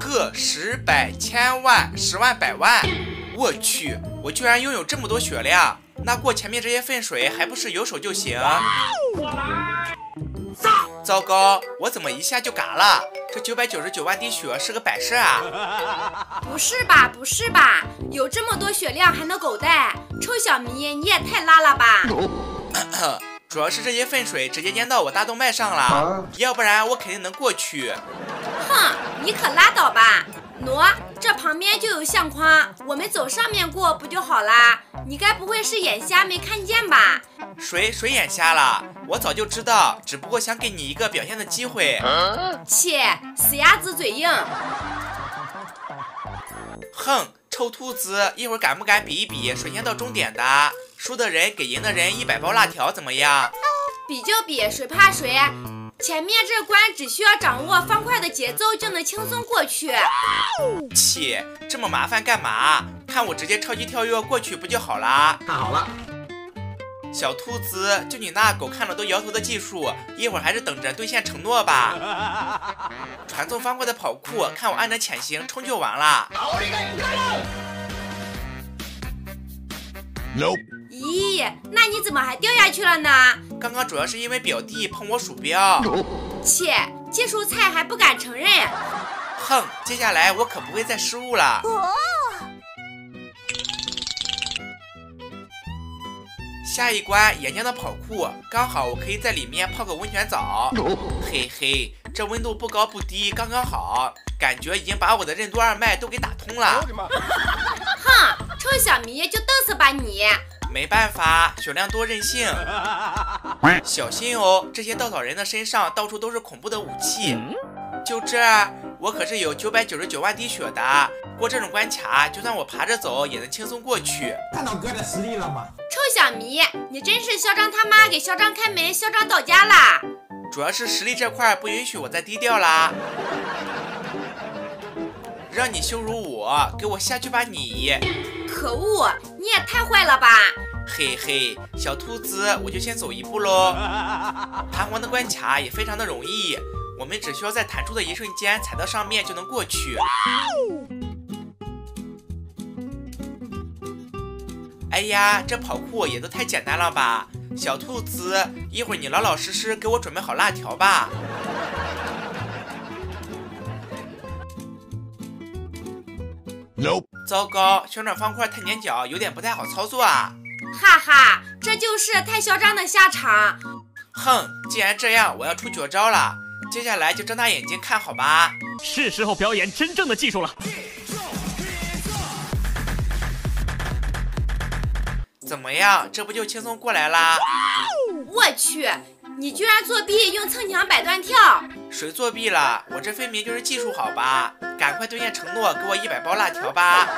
个十百千万十万百万，我去，我居然拥有这么多血量，那过前面这些粪水还不是有手就行？糟糕，我怎么一下就嘎了？这九百九十九万滴血是个摆设啊？不是吧，不是吧？有这么多血量还能狗带？臭小迷，你也太拉了吧！主要是这些粪水直接淹到我大动脉上了，要不然我肯定能过去。哼，你可拉倒吧！喏，这旁边就有相框，我们走上面过不就好啦？你该不会是眼瞎没看见吧？谁谁眼瞎了？我早就知道，只不过想给你一个表现的机会。切，死鸭子嘴硬！哼，臭兔子，一会儿敢不敢比一比谁先到终点的？输的人给赢的人一百包辣条，怎么样？比就比，谁怕谁？前面这关只需要掌握方块的节奏就能轻松过去。切，这么麻烦干嘛？看我直接超级跳跃过去不就好啦？看好了，小兔子，就你那狗看了都摇头的技术，一会儿还是等着兑现承诺吧。传送方块的跑酷，看我按着潜行冲就完了。咦，那你怎么还掉下去了呢？刚刚主要是因为表弟碰我鼠标。切，技术菜还不敢承认。哼，接下来我可不会再失误了。哦下一关岩浆的跑酷，刚好我可以在里面泡个温泉澡。嘿嘿，这温度不高不低，刚刚好，感觉已经把我的任督二脉都给打通了。哼，臭小迷，就嘚瑟吧你！没办法，血量多任性。小心哦，这些稻草人的身上到处都是恐怖的武器。就这，我可是有九百九十九万滴血的，过这种关卡，就算我爬着走也能轻松过去。看到哥的实力了吗？臭小迷，你真是嚣张他妈给嚣张开门，嚣张到家啦！主要是实力这块不允许我再低调啦。让你羞辱我，给我下去吧你！可恶，你也太坏了吧！嘿嘿，小兔子，我就先走一步喽。弹簧的关卡也非常的容易，我们只需要在弹出的一瞬间踩到上面就能过去。哎呀，这跑酷也都太简单了吧！小兔子，一会儿你老老实实给我准备好辣条吧。no 糟糕，旋转方块太粘脚，有点不太好操作啊！哈哈，这就是太嚣张的下场。哼，既然这样，我要出绝招了。接下来就睁大眼睛看好吧。是时候表演真正的技术了。怎么样，这不就轻松过来啦？我去，你居然作弊，用蹭墙百断跳！谁作弊了？我这分明就是技术好吧？赶快兑现承诺，给我一百包辣条吧！